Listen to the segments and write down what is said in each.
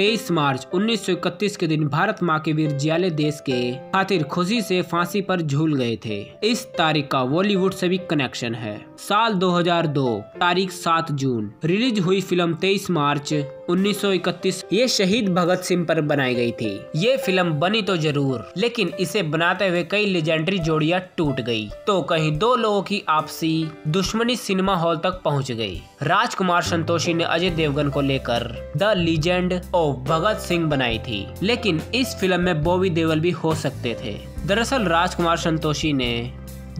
23 मार्च 1931 के दिन भारत माँ के वीर जियाले देश के खातिर खुशी से फांसी पर झूल गए थे। इस तारीख का बॉलीवुड से भी कनेक्शन है। साल 2002 तारीख 7 जून। रिलीज़ हुई फ़िल्म 23 मार्च 1931 ये शहीद भगत सिंह पर बनाई गई थी। ये फ़िल्म बनी तो ज़रूर, लेकिन इसे बनाते हुए कई लेजेंडरी जोड़ियाँ टूट गई। तो कहीं दो लोगों की आपसी दुश्मनी सिनेमा हॉल तक पहुँच गई। राजकुमार संतोषी ने अजय देवगन को लेकर the legend of Bhagat Singh बनाई थी। लेकिन इस फ़िल्म में बॉबी देवल भी हो सकते थे। दरअसल राजकुमार संतोषी ने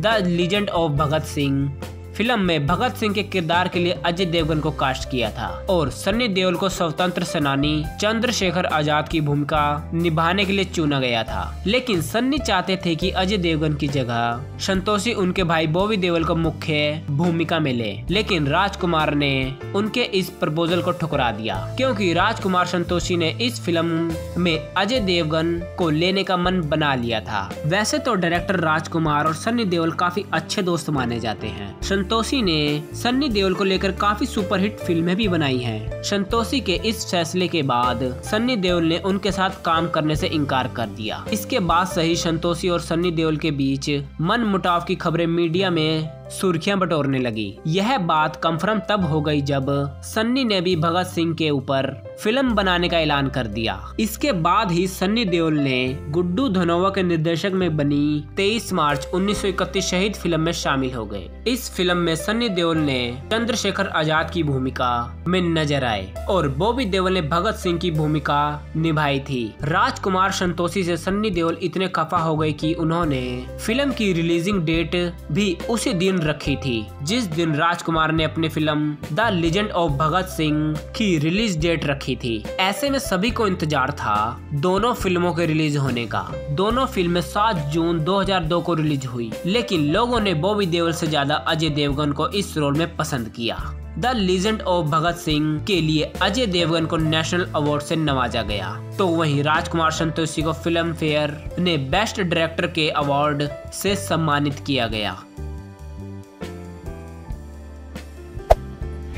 the legend of Bhagat Singh film में भगत सिंह के किरदार के लिए अजय देवगन को कास्ट किया था और सन्नी देओल को स्वतंत्र सेनानी चंद्रशेखर आज़ाद की भूमिका निभाने के लिए चुना गया था। लेकिन सन्नी चाहते थे कि अजय देवगन की जगह संतोषी उनके भाई बॉबी देवल को मुख्य भूमिका मिले। लेकिन राजकुमार ने उनके इस प्रपोजल को ठुकरा दिया, क्योंकि राजकुमार संतोषी ने इस फ़िल्म में अजय देवगन को लेने का मन बना लिया था। वैसे तो डायरेक्टर राजकुमार और सन्नी देओल काफ़ी अच्छे दोस्त माने जाते हैं। संतोषी ने सन्नी देओल को लेकर काफ़ी सुपरहिट फ़िल्में भी बनाई हैं। संतोषी के इस फैसले के बाद सन्नी देओल ने उनके साथ काम करने से इनकार कर दिया इसके बाद सही संतोषी और सन्नी देओल के बीच मन मुटाव की खबरें मीडिया में सुर्खियाँ बटोरने लगी। यह बात कंफर्म तब हो गई जब सन्नी ने भी भगत सिंह के ऊपर फ़िल्म बनाने का ऐलान कर दिया। इसके बाद ही सन्नी देओल ने गुड्डू धनोवा के निर्देशक में बनी 23 मार्च 1931 शहीद फ़िल्म में शामिल हो गए। इस फ़िल्म में सन्नी देओल ने चंद्रशेखर आज़ाद की भूमिका में नज़र आए और बॉबी देओल ने भगत सिंह की भूमिका निभाई थी। राजकुमार संतोषी से सन्नी देओल इतने खफा हो गए कि उन्होंने फ़िल्म की रिलीजिंग डेट भी उसी रखी थी, जिस दिन राजकुमार ने अपनी film the legend of Bhagat Singh की रिलीज़ डेट रखी थी। ऐसे में सभी को इंतज़ार था दोनों फ़िल्मों के रिलीज़ होने का। दोनों फ़िल्में 7 जून 2002 को रिलीज़ हुई, लेकिन लोगों ने बॉबी देओल से ज़्यादा अजय देवगन को इस रोल में पसंद किया। The legend of Bhagat Singh के लिए अजय देवगन को नेशनल अवार्ड से नवाजा गया। तो वहीं राजकुमार संतोषी को फ़िल्म फेयर ने बेस्ट डायरेक्टर के अवार्ड से सम्मानित किया गया।